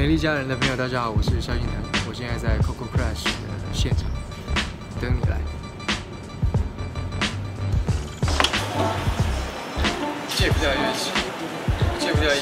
美丽佳人的朋友，大家好，我是萧敬腾，我现在在 Coco Crash 的现场等你来。戒不掉乐器，戒不掉音